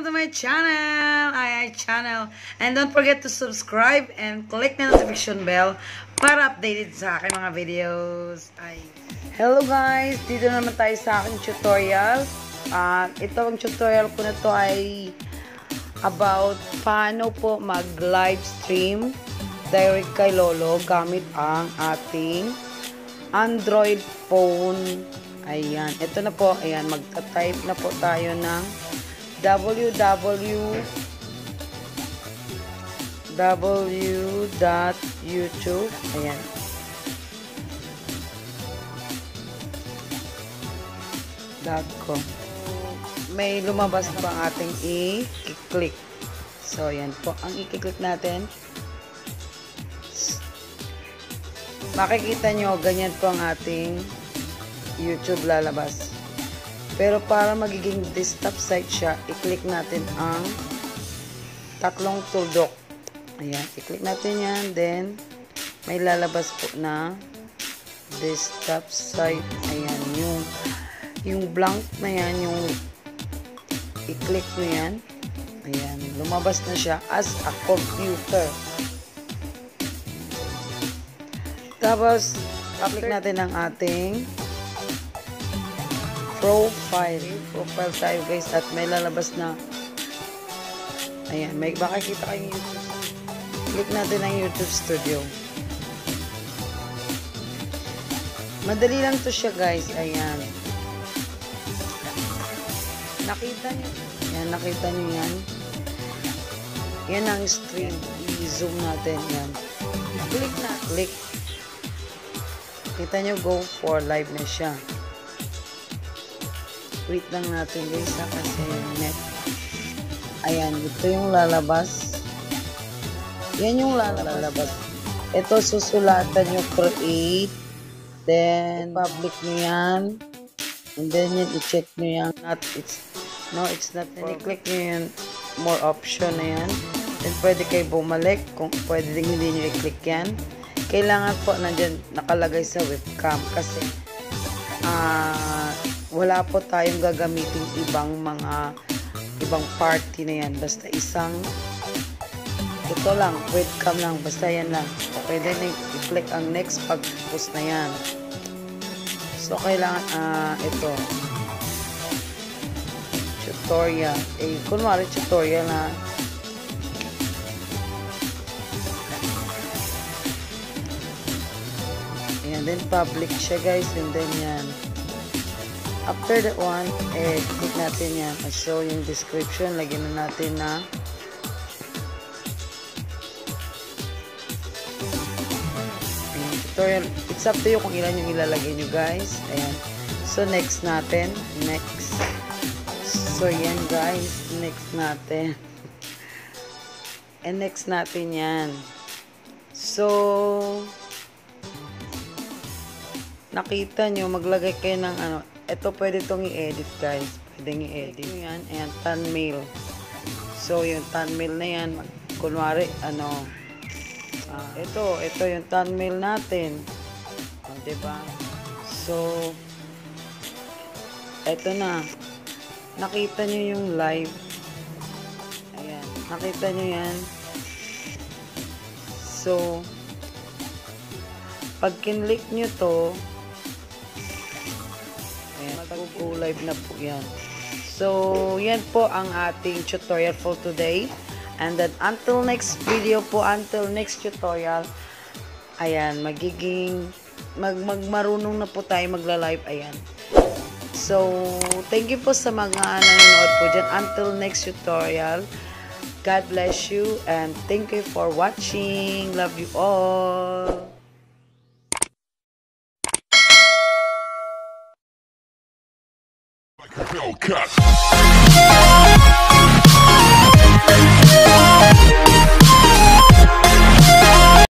Welcome to my channel, Ay channel. And don't forget to subscribe and click the notification bell para updated sa aking mga videos. Ay. Hello guys, dito naman tayo sa aking tutorial. At uh, ito ang tutorial ko na to ay about paano po mag live stream direct kay Lolo gamit ang ating Android phone. Ayan, ito na po, ayan, magta-type na po tayo ng www www.youtube ayan .com. May lumabas na ang ating i-click. So ayan po. Ang i-click natin makikita nyo ganyan po ang ating YouTube lalabas pero para magiging desktop site siya, i-click natin ang tatlong tuldok. Ayan, i-click natin yan. Then, may lalabas po na desktop site. Ayan, yung yung blank na yan, yung i-click nyo yan. Ayan, lumabas na siya as a computer. Tapos, click natin ang ating profile. Profile tayo guys at may lalabas na ayan, may makikita kayong YouTube. Click natin ang YouTube Studio. Madali lang to siya guys. Ayan. Nakita niyo. Ayan, nakita niyo yan. Yan ang stream. I-zoom natin yan. Click na. Click. Kita niyo go for live na siya wait lang natin guys ha, kasi net. Ayan, ito yung lalabas. Yan yung lalabas. Ito susulatan nyo create. Then public nyo yan. And then yan i-check nyo yan. Not it's no it's not then i-click nyo yan. More option na yan. Then pwede kayo bumalik kung pwede din hindi nyo i-click yan. Kailangan po nandyan nakalagay sa webcam kasi ah uh, wala po tayong gagamitin ibang mga ibang party na yan. Basta isang ito lang, webcam lang. Basta yan lang. Pwede na i-click ang next pag-post na yan. So, kailangan, uh, ito. Tutorial. Eh, kunwari tutorial na Ayan, then public siya guys, and then yan. After that one, eh, click natin yan. So, yung description, lagyan na natin na tutorial. It's up to you kung ilan yung ilalagay nyo, guys. Ayan. So, next natin. Next. So, yan, guys. Next natin. And next natin yan. So, nakita nyo, maglagay kayo ng ano, ito pwede itong i-edit guys. Pwede i-edit. yan. Ayan, thumbnail. So, yung thumbnail na yan, kunwari, ano, uh, ito, ito yung thumbnail natin. O, diba? So, ito na. Nakita nyo yung live. Ayan. Nakita nyo yan. So, pag kinlik nyo to, Live na po yan. So, yan po ang ating tutorial for today. And then, until next video po, until next tutorial, ayan, magiging, mag, magmarunong na po tayo magla-live, ayan. So, thank you po sa mga nanonood po dyan. Until next tutorial, God bless you and thank you for watching. Love you all. Like a Hellcat.